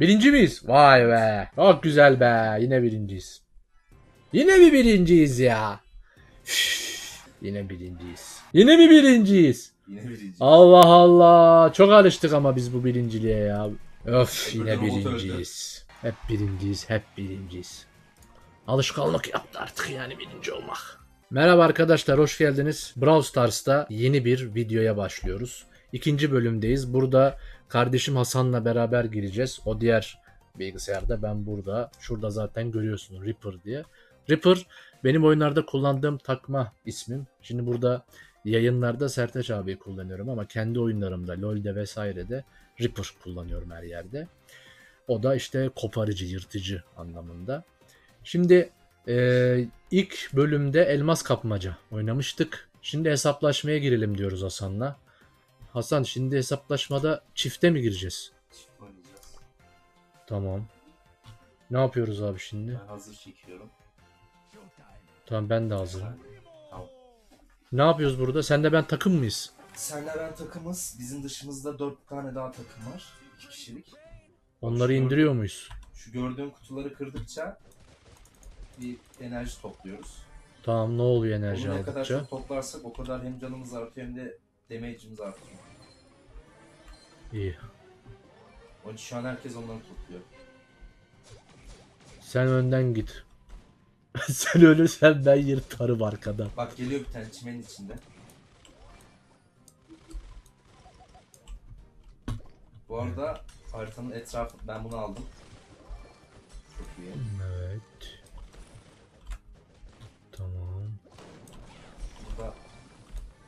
Birinci miyiz? Vay be. Çok güzel be. Yine birinciyiz. Yine mi birinciyiz ya? Üf, Yine birinciyiz. Yine mi birinciyiz? Yine birinci. Allah Allah. Çok alıştık ama biz bu birinciliğe ya. Öf yine birinciyiz. Hep birinciyiz, hep birinciyiz. Alışkanlık yaptı artık yani birinci olmak. Merhaba arkadaşlar, hoş geldiniz. Brawl Stars'ta yeni bir videoya başlıyoruz. İkinci bölümdeyiz. Burada kardeşim Hasan'la beraber gireceğiz. O diğer bilgisayarda, ben burada. Şurada zaten görüyorsunuz Reaper diye. Reaper benim oyunlarda kullandığım takma ismim. Şimdi burada yayınlarda Sertaç abi kullanıyorum ama kendi oyunlarımda LoL'de vesairede Reaper kullanıyorum her yerde. O da işte koparıcı, yırtıcı anlamında. Şimdi e, ilk bölümde elmas kapmaca oynamıştık. Şimdi hesaplaşmaya girelim diyoruz Hasan'la. Hasan şimdi hesaplaşmada çifte mi gireceğiz? Çift oynayacağız. Tamam. Ne yapıyoruz abi şimdi? Ben hazır çekiyorum. Tamam ben de hazırım. Tamam. Ne yapıyoruz burada? Sen de ben takım mıyız? Senle ben takımız. Bizim dışımızda dört tane daha takım var. İki kişilik. Onları Şu indiriyor muyuz? Şu gördüğün kutuları kırdıkça bir enerji topluyoruz. Tamam ne oluyor enerji Onu ne kadar çok toplarsak o kadar hem canımız artıyor hem de damage'imiz artıyor. İyi. Onun şu an herkes onları topluyor. Sen önden git. Sen ölürsen ben yırtarım arkadan. Bak geliyor bir tane çimenin içinde. Bu arada haritanın etrafı ben bunu aldım. Çok iyi. Evet.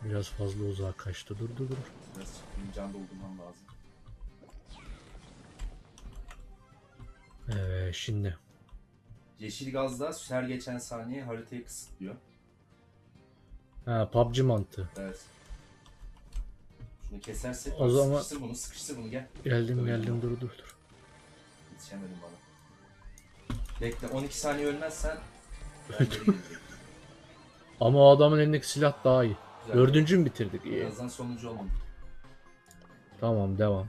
Biraz fazla uzağa kaçtı. Dur dur dur. biraz can doldurmam lazım. Evet şimdi. Yeşil gazda her geçen saniye haritayı kısıtlıyor. Ha PUBG mantığı. Evet. Şunu kesersek O zaman- sıkıştır bunu sıkıştır bunu gel. Geldim Öyle geldim mi? dur dur dur. Yetişemedim bana. Bekle 12 saniye ölmezsen. Ama o adamın elindeki silah daha iyi. Güzel. Dördüncü mü bitirdik? İyi. Birazdan sonuncu olmam. Tamam devam.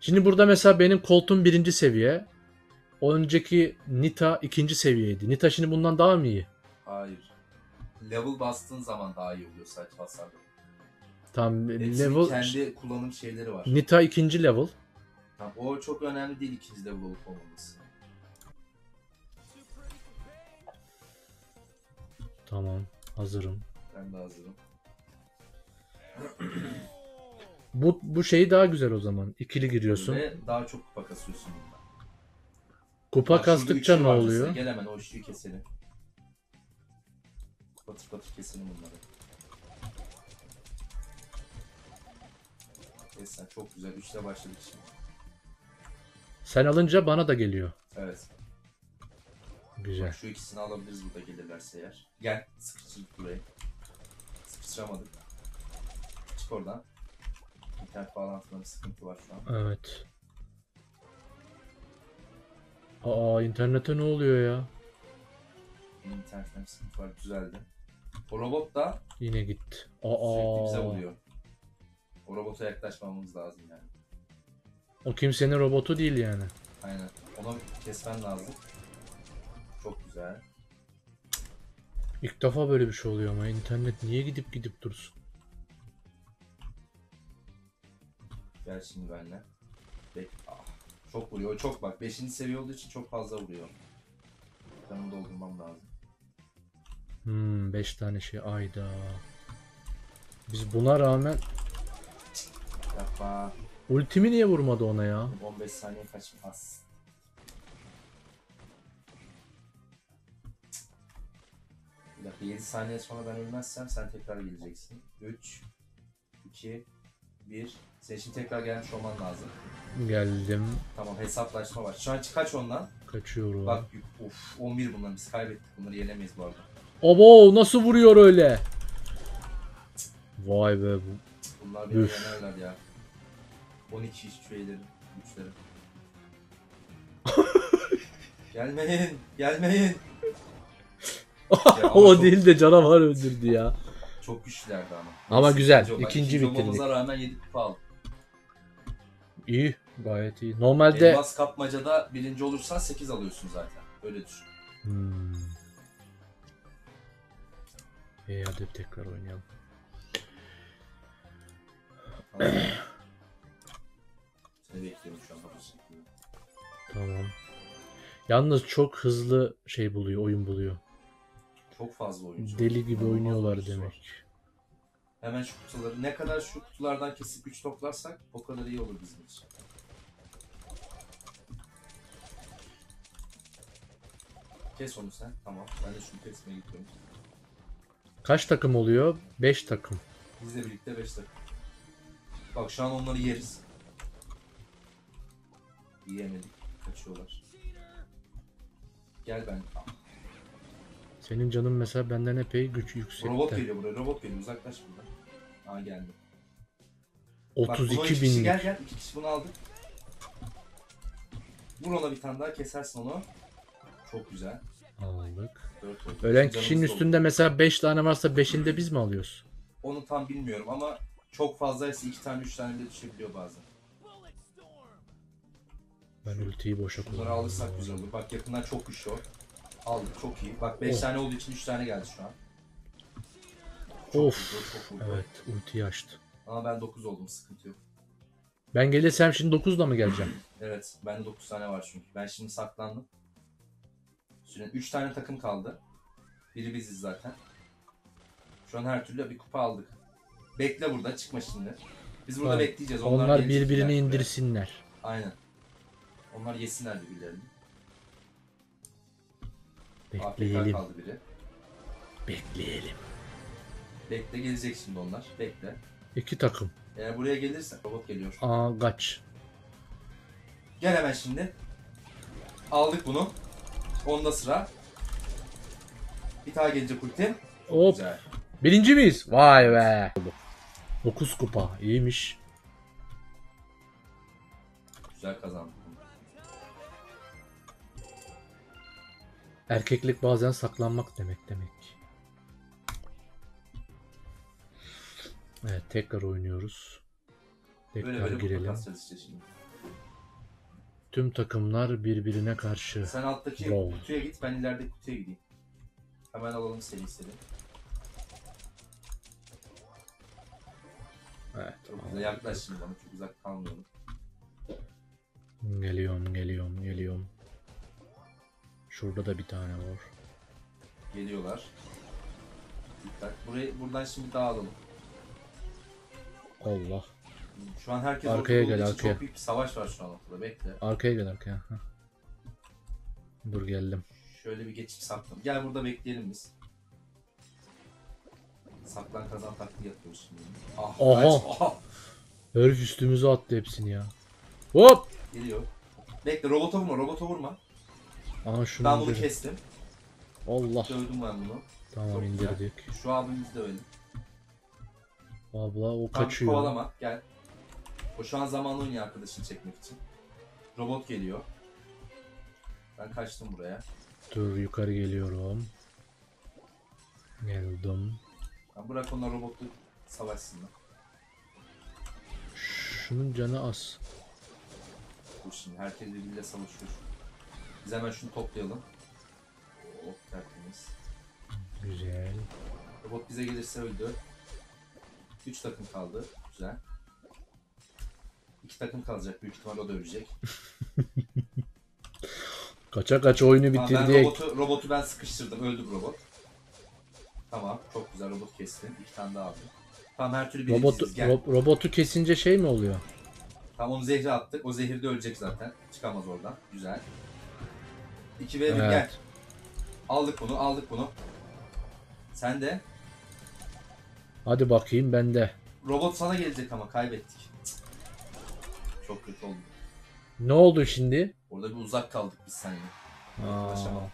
Şimdi burada mesela benim koltuğum birinci seviye. O önceki Nita ikinci seviyeydi. Nita şimdi bundan daha mı iyi? Hayır. Level bastığın zaman daha iyi oluyor sadece hasarda. Tam Hepsinin level kendi kullanım şeyleri var. Nita ikinci level. Tamam, o çok önemli değil ikinci level olup olmaması. Tamam hazırım. Ben de hazırım. Bu bu şeyi daha güzel o zaman. İkili giriyorsun. Ve daha çok kupa kasıyorsun bundan. Kupa Bak, kastıkça ne oluyor? Gel hemen o üçlüyü keselim. Patır patır keselim bunları. Neyse çok güzel. Üçle başladık şimdi. Sen alınca bana da geliyor. Evet. Güzel. Bak şu ikisini alabiliriz burada gelirlerse eğer. Gel sıkıştırdık burayı. Sıkıştıramadık. Çık oradan. İnternet bağlantısında bir sıkıntı var şu an. Evet. Aa internete ne oluyor ya? Benim internetten bir sıkıntı var. Düzeldi. O robot da Yine gitti. sürekli bize Aa. vuruyor. O robota yaklaşmamamız lazım yani. O kimsenin robotu değil yani. Aynen. Onu kesmen lazım. Çok güzel. İlk defa böyle bir şey oluyor ama internet niye gidip gidip dursun? Gel şimdi benimle. Bek ah, çok vuruyor. Çok bak. 5. seviye olduğu için çok fazla vuruyor. Canımı doldurmam lazım. Hmm 5 tane şey ayda. Biz buna rağmen Yapma. ultimi niye vurmadı ona ya? 15 saniye kaçmaz. Bir dakika 7 saniye sonra ben ölmezsem sen tekrar geleceksin. 3 2 1 Senin şimdi tekrar gelmiş olman lazım. Geldim. Tamam hesaplaşma var. Şu an kaç ondan? Kaçıyorum. Bak uf 11 bunlar biz kaybettik. Bunları yenemeyiz bu arada. Abo nasıl vuruyor öyle? Vay be bu. Bunlar beni Üf. yenerler ya. 12 iş şeyleri, güçleri. gelmeyin, gelmeyin. O çok- değil de canavar öldürdü ya. Çok güçlülerdi ama. Ama Neyse, güzel, ikinci ikinci bitirdik. rağmen 7 kupa aldık. İyi. Gayet iyi. Normalde Elmas kapmacada birinci olursan 8 alıyorsun zaten. Öyle düşün. Hmm. İyi hadi tekrar oynayalım. Seni bekliyorum şu an. Tamam. Yalnız çok hızlı şey buluyor, oyun buluyor. Çok fazla oyuncu. Deli gibi oynuyorlar oyuncusu var. demek. Hemen şu kutuları ne kadar şu kutulardan kesip 3 toplarsak o kadar iyi olur bizim için. Kes onu sen. Tamam. Ben de şunu kesmeye gidiyorum. Kaç takım oluyor? 5 takım. Bizle birlikte 5 dakika. Bak şu an onları yeriz. Yiyemedik. Kaçıyorlar. Gel ben. Senin canın mesela benden epey güç Robot yüksekte. geliyor buraya. Robot geliyor. Uzaklaş buradan. Aa geldi. Bak, buna 32 iki kişi bin. Gel gel. İki kişi bunu aldık. Vur ona bir tane daha. Kesersin onu. Çok güzel. Aldık. Dört oldu. Ölen Canımız kişinin doldu. üstünde mesela 5 tane varsa 5'inde biz mi alıyoruz? Onu tam bilmiyorum ama çok fazlaysa iki tane üç tane de düşebiliyor bazen. Ben ultiyi boşa Bunları kullandım. alırsak güzel olur. Bak yakından çok güçlü o. Aldık çok iyi. Bak 5 Oh. tane olduğu için 3 tane geldi şu an. Çok Of. vurdu, çok vurdu. Evet ultiyi açtı. Ama ben 9 oldum sıkıntı yok. Ben gelirsem şimdi 9'la mı geleceğim? Evet bende 9 tane var çünkü. Ben şimdi saklandım. Şimdi 3 tane takım kaldı. Biri biziz zaten. Şu an her türlü bir kupa aldık. Bekle burada çıkma şimdi. Biz burada Tamam. bekleyeceğiz. Onlar gelecekler birbirini buraya. indirsinler. Aynen. Onlar yesinler birbirlerini. AFK Bekleyelim. kaldı biri. Bekleyelim. Bekle gelecek şimdi onlar. Bekle. İki takım. Eğer buraya gelirse robot geliyor. Aa kaç. Gel hemen şimdi. Aldık bunu. Onda sıra. Bir daha gelecek ulti. Hop. Güzel. Birinci miyiz? Vay be. 9 kupa. İyiymiş. Güzel kazandık. Erkeklik bazen saklanmak demek demek. Evet tekrar oynuyoruz. Böyle Tekrar böyle bu girelim. kasacağız işte şimdi. Tüm takımlar birbirine karşı. Sen alttaki Wow. kutuya git ben ilerideki kutuya gideyim. Hemen alalım seri seri. Evet. Çok güzel yaklaş şimdi bana çok uzak kalmayalım. Geliyorum, geliyorum, geliyorum. Şurada da bir tane var. Geliyorlar. Dikkat. Burayı, buradan şimdi dağılalım. Allah. Şu an herkes Arkaya gel, için arkaya. Çok büyük bir savaş var şu an ortada. Bekle. Arkaya gel arkaya. Heh. Dur geldim. Şöyle bir geçip saklan. Gel burada bekleyelim biz. Saklan kazan taktiği yapıyoruz şimdi. Ah, Oha. kaç. Herif üstümüze attı hepsini ya. Hop! Geliyor. Bekle robota vurma robota vurma. Aa şunu Ben bunu indir. kestim. Allah. Dövdüm ben bunu. Tamam Çok güzel. indirdik. Şu abimiz de öyle. Abla o Tam kaçıyor. kovalama gel. O şu an zamanlı oynuyor arkadaşını çekmek için. Robot geliyor. Ben kaçtım buraya. Dur yukarı geliyorum. Geldim. Ben bırak onlar robotlu savaşsınlar. Şunun canı az. Dur şimdi herkes birbiriyle savaşıyor. Biz hemen şunu toplayalım. Oh tertemiz. Güzel. Robot bize gelirse öldü. 3 takım kaldı. Güzel. 2 takım kalacak. Büyük ihtimal o da ölecek. Kaça kaç oyunu Tamam, ben bitirdik. robotu, robotu ben sıkıştırdım. Öldü bu robot. Tamam. Çok güzel robot kestim. İki tane daha aldım. Tamam her türlü. Robotu, ro- robotu kesince şey mi oluyor? Tamam onu zehri attık. O zehir de ölecek zaten. Çıkamaz oradan. Güzel. 2 ve 1 Evet. gel. Aldık bunu. Aldık bunu. Sen de. Hadi bakayım bende. Robot sana gelecek ama kaybettik. Cık. Çok kötü oldu. Ne oldu şimdi? Orada bir uzak kaldık biz seninle. Aa, Ulaşamam.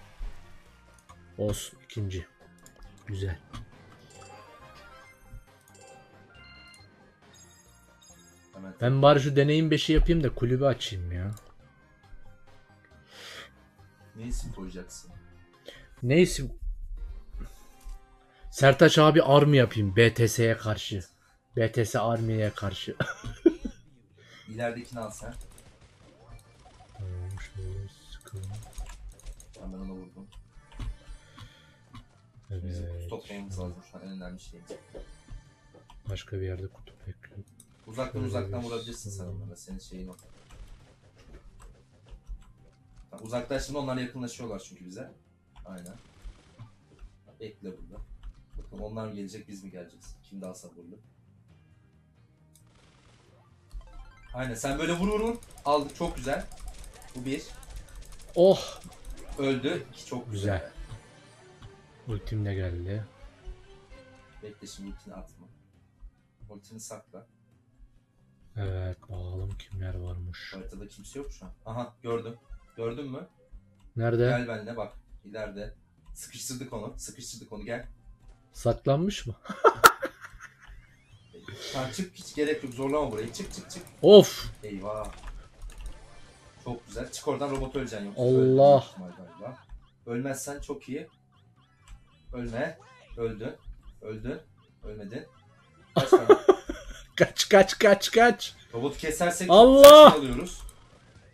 olsun ikinci. Güzel. Hemen. Ben bari şu deneyim 5'i yapayım da kulübü açayım ya. Ne isim koyacaksın? Neyse. Sertaç abi army yapayım BTS'ye karşı. BTS Army'ye karşı. İleridekini al sen. Sıkılma. Ben ona vurdum. Evet. Bizim kutu toplamamız lazım şu an en önemli şey. Başka bir yerde kutu pek yok. Uzaktan Şöyle uzaktan vurabilirsin sen onlara. Senin şeyin o. Uzaklaştığında onlar yakınlaşıyorlar çünkü bize. Aynen. Bekle burada. Bakalım onlar mı gelecek biz mi geleceğiz? Kim daha sabırlı? Aynen sen böyle vur vur vur. Aldık çok güzel. Bu bir. Oh! Öldü. İki çok güzel. Güzel. Ultim de geldi. Bekle şimdi ultini atma. Ultini sakla. Evet bakalım kimler varmış. Haritada kimse yok şu an. Aha gördüm. Gördün mü? Nerede? Gel benimle bak. İleride. Sıkıştırdık onu. Sıkıştırdık onu gel. Saklanmış mı? Sen çık hiç gerek yok. Zorlama burayı. Çık çık çık. Of! Eyvah. Çok güzel. Çık oradan robot öleceksin yoksa. Allah. öldün. Ölmezsen çok iyi. Ölme. Öldün. Öldün. Ölmedin. Kaç? Kaç kaç kaç! Robotu kesersek Allah! alıyoruz.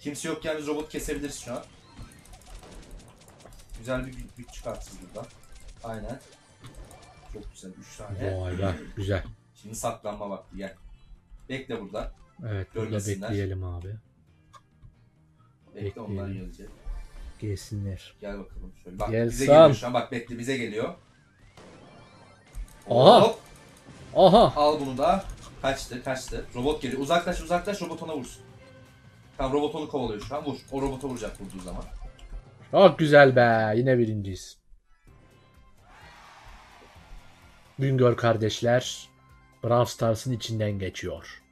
Kimse yokken biz robot kesebiliriz şu an. Güzel bir güç, çıkartırız buradan. Aynen. Çok güzel. 3 tane. Vay be güzel. Şimdi saklanma vakti gel. Bekle burada. Evet burada bekleyelim abi. Bekle onlar Bekleyelim. gelecek. Gelsinler. Gel bakalım şöyle. Bak Gel bize geliyor şu an. Bak bekle bize geliyor. Aha! Hop, Aha! al bunu da. Kaçtı kaçtı. Robot geliyor. Uzaklaş uzaklaş robot ona vursun. Tamam robot onu kovalıyor şu an. Vur. O robota vuracak vurduğu zaman. Çok güzel be. Yine birinciyiz. Güngör kardeşler Brawl Stars'ın içinden geçiyor.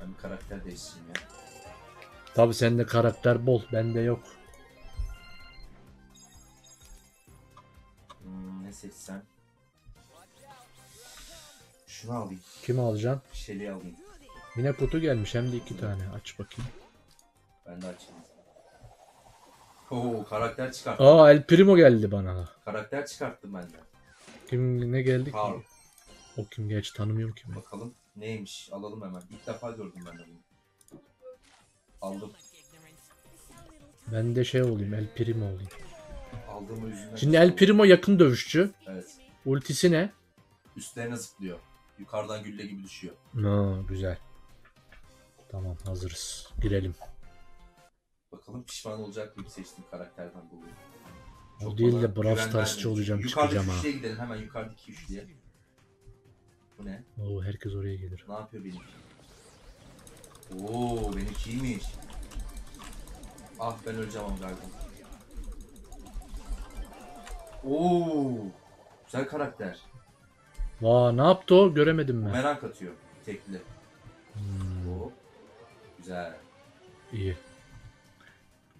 Ben bir karakter değiştireyim ya. Tabi sende karakter bol. Bende yok. Hmm, ne seçsem? Şunu alayım. Kimi alacaksın? Şeli'yi alayım. Yine kutu gelmiş hem de iki tane. Aç bakayım. Ben de açayım. Oo karakter çıkarttım. Aa El Primo geldi bana. Karakter çıkarttım ben de. Kim ne geldi ki? Carl. O kim geç tanımıyorum ki. ben. Bakalım neymiş alalım hemen. İlk defa gördüm ben de bunu. Aldım. Ben de şey olayım El Primo olayım. Aldığımı yüzünden. Şimdi El Primo yakın dövüşçü. Evet. Ultisi ne? Üstlerine zıplıyor. Yukarıdan gülle gibi düşüyor. Ha, güzel. Tamam hazırız. Girelim. Bakalım pişman olacak gibi seçtiğim karakterden dolayı. O değil de Brawl Stars'çı olacağım, Yukarıdaki çıkacağım ha. üçlüye gidelim hemen yukarıdaki üçlüye. Bu ne? Oo, herkes oraya gelir. Ne yapıyor benimki? Oo benimki iyiymiş. Ah ben öleceğim ama galiba. Oo güzel karakter. Vaa ne yaptı o? Göremedim ben. Merak atıyor tekli. Hmm, Oo. Güzel. iyi.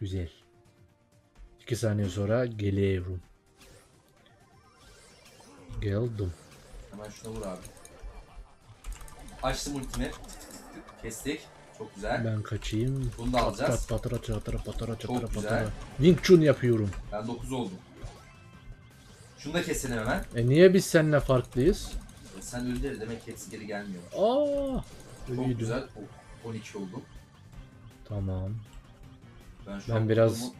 Güzel. İki saniye sonra geliyorum. Geldim. Hemen şuna vur abi. Açtım ultimi. Kestik. Çok güzel. Ben kaçayım. Bunu da alacağız. Patara çatara patara çatara Çok güzel. patara. Wing Chun yapıyorum. Ben 9 oldum. Şunu da keselim hemen. E niye biz seninle farklıyız? E, Sen öldü demek hepsi geri gelmiyor. Aa! Çok güzel. Oh, 12 oldum. Tamam. Ben, şu Ben an biraz- vurduğumu-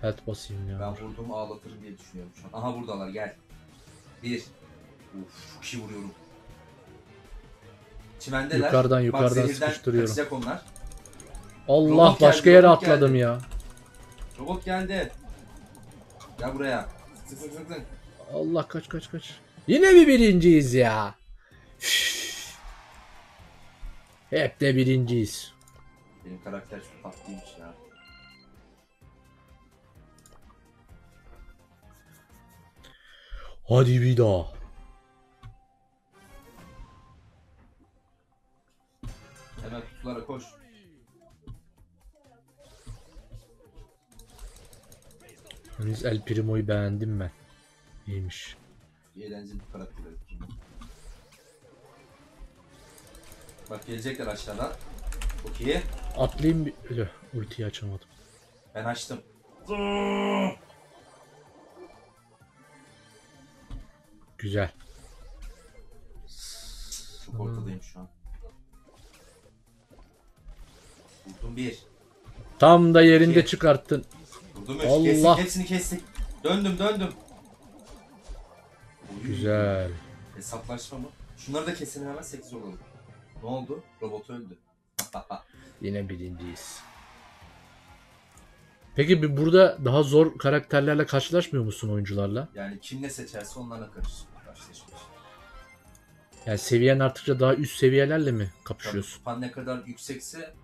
Head basayım ya. ben vurduğumu ağlatırım diye düşünüyorum şu an. Aha buradalar gel. Bir. Uf çok iyi vuruyorum. Çimendeler. Yukarıdan, yukarıdan zehirden sıkıştırıyorum. Kaçacak onlar. Allah Robot başka geldi, yere robot atladım geldi. ya. Robot geldi. Gel buraya. Sık sık sık sık. Allah kaç kaç kaç. Yine bir birinciyiz ya. Üf. Hep de birinciyiz. Benim karakter çok tatlıymış ya. Hadi bir daha. Hemen kutulara koş. Yalnız El Primo'yu beğendim ben. İyiymiş. Eğlenceli bir karakter. Bak gelecekler aşağıdan. Çok iyi. Atlayayım bir... Öyle, ultiyi açamadım. Ben açtım. Güzel. Çok ortadayım şu an. Vurdum bir. Tam da yerinde İki. çıkarttın. Vurdum üç. Allah. Kestik hepsini kestik. Döndüm döndüm. Oy. Güzel. Hesaplaşma mı? Şunları da keselim hemen 8 olalım. Ne oldu? Robot öldü. Yine birinciyiz. Peki bir burada daha zor karakterlerle karşılaşmıyor musun oyuncularla? Yani kim ne seçerse onlarla. Karşılaşmış. Yani seviyen arttıkça daha üst seviyelerle mi Tabii kapışıyorsun? kupan ne kadar yüksekse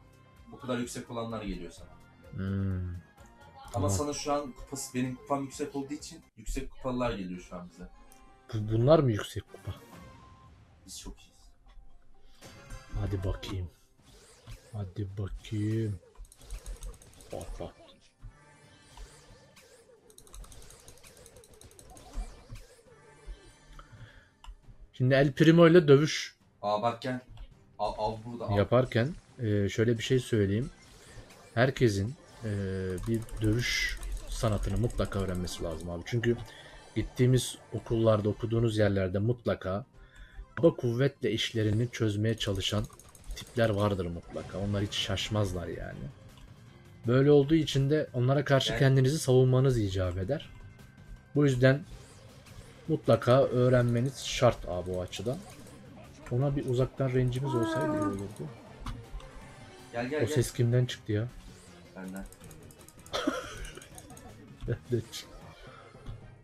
bu kadar yüksek olanlar geliyor sana. Hmm. Ama Tamam. sana şu an kupası benim kupam yüksek olduğu için yüksek kupalılar geliyor şu an bize. Bu- Bunlar mı yüksek kupa? Biz çok iyiyiz. Hadi bakayım. Hadi bakayım. Bak bak. Şimdi El Primo ile dövüş Aa bak gel. Al, al burada al. yaparken e, şöyle bir şey söyleyeyim. Herkesin e, bir dövüş sanatını mutlaka öğrenmesi lazım abi. Çünkü gittiğimiz okullarda, okuduğunuz yerlerde mutlaka kaba kuvvetle işlerini çözmeye çalışan tipler vardır mutlaka. Onlar hiç şaşmazlar yani. Böyle olduğu için de onlara karşı kendinizi savunmanız icap eder. Bu yüzden mutlaka öğrenmeniz şart abi o açıdan. Ona bir uzaktan rencimiz olsaydı iyi olurdu. Gel gel O gel. ses kimden çıktı ya? Benden.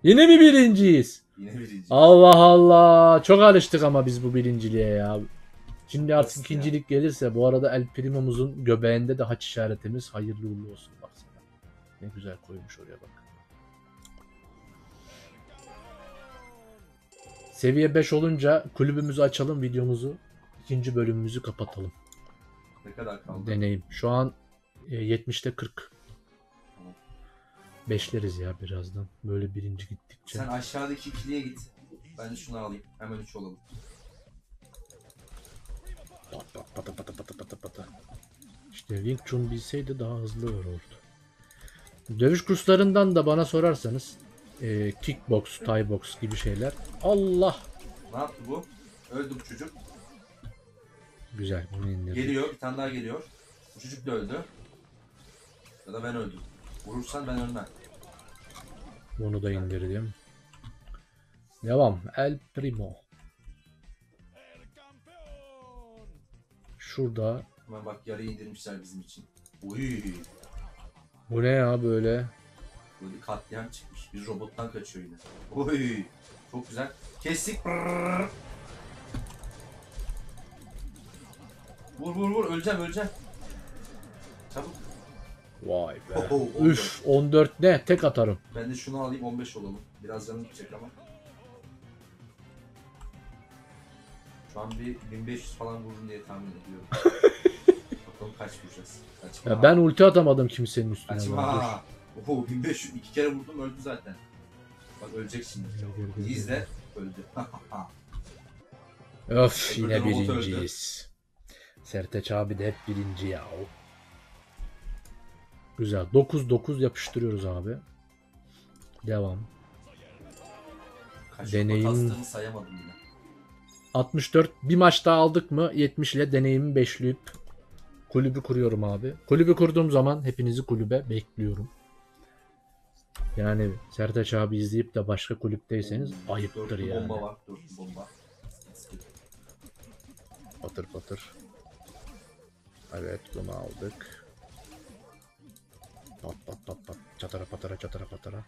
Yine mi birinciyiz? Yine birinci. Allah Allah. Çok alıştık ama biz bu birinciliğe ya. Şimdi artık Nasıl ikincilik gelirse bu arada El Primo'muzun göbeğinde de haç işaretimiz hayırlı uğurlu olsun baksana. Ne güzel koymuş oraya bak. Seviye 5 olunca kulübümüzü açalım videomuzu. ikinci bölümümüzü kapatalım. Ne kadar kaldı? Deneyim. Şu an e, 70'te 40. Tamam. Beşleriz ya birazdan. Böyle birinci gittikçe. Sen aşağıdaki ikiliye git. Ben de şunu alayım. Hemen 3 olalım. Pat pat pata pata pata pata pata. İşte Wing Chun bilseydi daha hızlı olurdu. Dövüş kurslarından da bana sorarsanız e, kickbox, thai box gibi şeyler. Allah! Ne yaptı bu? Öldü bu çocuk. Güzel bunu indirdim. Geliyor. Bir tane daha geliyor. Bu çocuk da öldü. Ya da ben öldüm. Vurursan ben ölmem. Bunu da indirdim. Devam. El Primo. Şurada. Hemen bak yarıyı indirmişler bizim için. Uy. Bu ne ya böyle? Böyle katliam çıkmış. Bir robottan kaçıyor yine. Oy. Çok güzel. Kestik. Brrr. Vur vur vur. Öleceğim öleceğim. Çabuk. Vay be. Oho, 14. Üf 14 ne? Tek atarım. Ben de şunu alayım 15 olalım. Biraz canım gidecek ama. Şu an bir 1500 falan vururum diye tahmin ediyorum. Bakalım kaç vuracağız. Kaçma. Ya ben ulti atamadım kimsenin üstüne. Kaçma. Oho 1500 iki kere vurdum öldü zaten. Bak ölecek şimdi. İzle öldü. Öf Öbürü de yine birinciyiz. Serteç abi de hep birinci ya. Güzel. 9-9 yapıştırıyoruz abi. Devam. Kaç Deneyim- sayamadım bile. 64. Bir maç daha aldık mı 70 ile deneyimi beşleyip kulübü kuruyorum abi. Kulübü kurduğum zaman hepinizi kulübe bekliyorum. Yani Sertaç abi izleyip de başka kulüpteyseniz ayıptır Dörtlü yani. bomba var. Dörtlü bomba. Patır patır. Evet bunu aldık. Pat pat pat pat. Çatara patara çatara patara.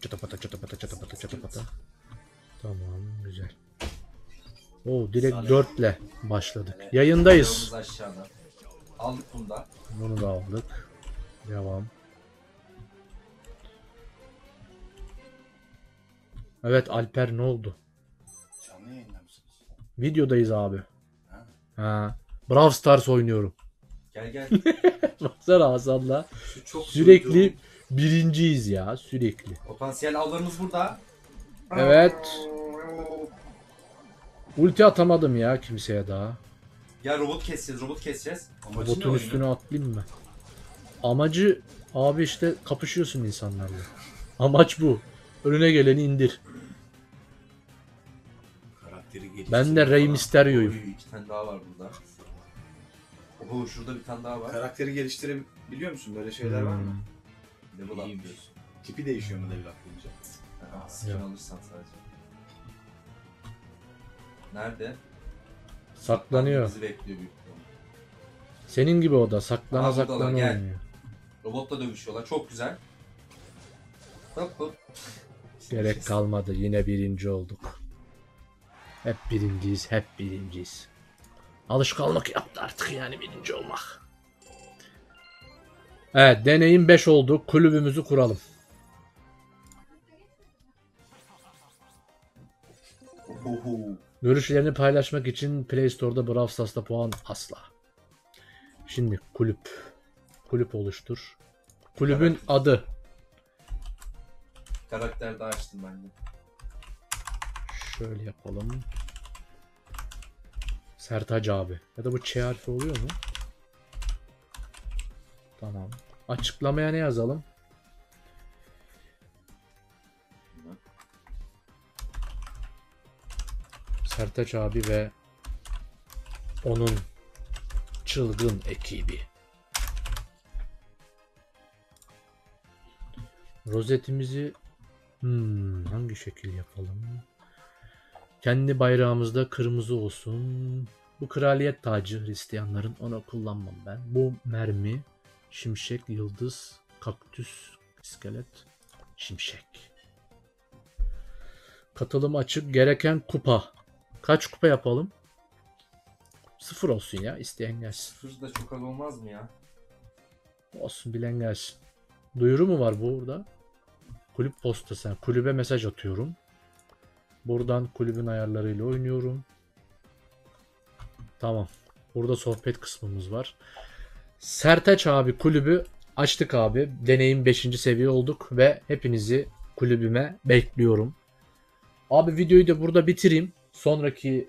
Çata pata çata pata Tamam güzel. Oo direkt Sağ ol. 4 ile başladık. Evet. Yayındayız. Aldık bunu da. Bunu da aldık. Devam. Evet Alper ne oldu? Canlı yayında mısınız? Videodayız abi. Ha? Ha. Brawl Stars oynuyorum. Gel gel. Baksana Hasan'la sürekli duyduğum birinciyiz ya sürekli. Potansiyel avlarımız burada. Evet. Ulti atamadım ya kimseye daha. Ya robot keseceğiz, robot keseceğiz. Amacı ne Botun oyunun? üstüne atlayayım mı? Amacı abi işte kapışıyorsun insanlarla. Amaç bu. Önüne geleni indir. Karakteri geliştirmek Ben de Rey falan. Mysterio'yum. Oy, iki tane daha var burada. Oo şurada bir tane daha var. Karakteri geliştirebiliyor musun? Böyle şeyler var mı? Level İyiymiş. atlıyorsun. Tipi değişiyor mu level atlayınca? Ha, skin Yok. alırsan sadece. Nerede? Saklanıyor. Bizi bekliyor büyük ihtimalle. Senin gibi o da saklana Aa, saklana gel. oynuyor. Robotla dövüşüyorlar. Çok güzel. Hop hop. Gerek kalmadı. Yine birinci olduk. Hep birinciyiz, hep birinciyiz. Alışkanlık yaptı artık yani birinci olmak. Evet, deneyim 5 oldu. Kulübümüzü kuralım. Görüşlerini paylaşmak için Play Store'da Brawl Stars'ta puan asla. Şimdi kulüp. Kulüp oluştur. Kulübün Evet. adı. Karakter de açtım ben de. Şöyle yapalım. Sertaç abi. Ya da bu Ç harfi oluyor mu? Tamam. Açıklamaya ne yazalım? Sertaç abi ve onun çılgın ekibi. Rozetimizi hmm, hangi şekil yapalım? Kendi bayrağımızda kırmızı olsun. Bu kraliyet tacı Hristiyanların onu kullanmam ben. Bu mermi, şimşek, yıldız, kaktüs, iskelet, şimşek. Katılım açık. Gereken kupa. Kaç kupa yapalım? Sıfır olsun ya. isteyen gelsin. Sıfır da çok az olmaz mı ya? Olsun bilen gelsin. Duyuru mu var burada? Kulüp postası. Yani kulübe mesaj atıyorum. Buradan kulübün ayarlarıyla oynuyorum. Tamam. Burada sohbet kısmımız var. Sertaç abi kulübü açtık abi. Deneyim 5. seviye olduk ve hepinizi kulübüme bekliyorum. Abi videoyu da burada bitireyim. Sonraki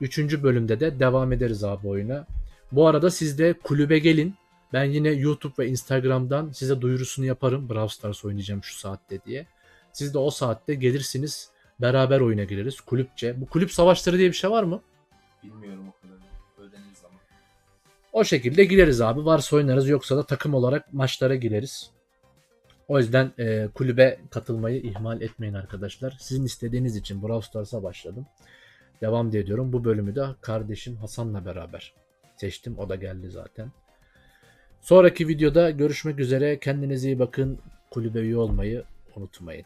3. bölümde de devam ederiz abi oyuna. Bu arada siz de kulübe gelin. Ben yine YouTube ve Instagram'dan size duyurusunu yaparım. Brawl Stars oynayacağım şu saatte diye. Siz de o saatte gelirsiniz. Beraber oyuna gireriz. Kulüpçe. Bu kulüp savaşları diye bir şey var mı? Bilmiyorum o kadar. Öğreniriz ama. O şekilde gireriz abi. Varsa oynarız yoksa da takım olarak maçlara gireriz. O yüzden e, kulübe katılmayı ihmal etmeyin arkadaşlar. Sizin istediğiniz için Brawl Stars'a başladım. Devam da ediyorum. Bu bölümü de kardeşim Hasan'la beraber seçtim. O da geldi zaten. Sonraki videoda görüşmek üzere. Kendinize iyi bakın. Kulübe üye olmayı unutmayın.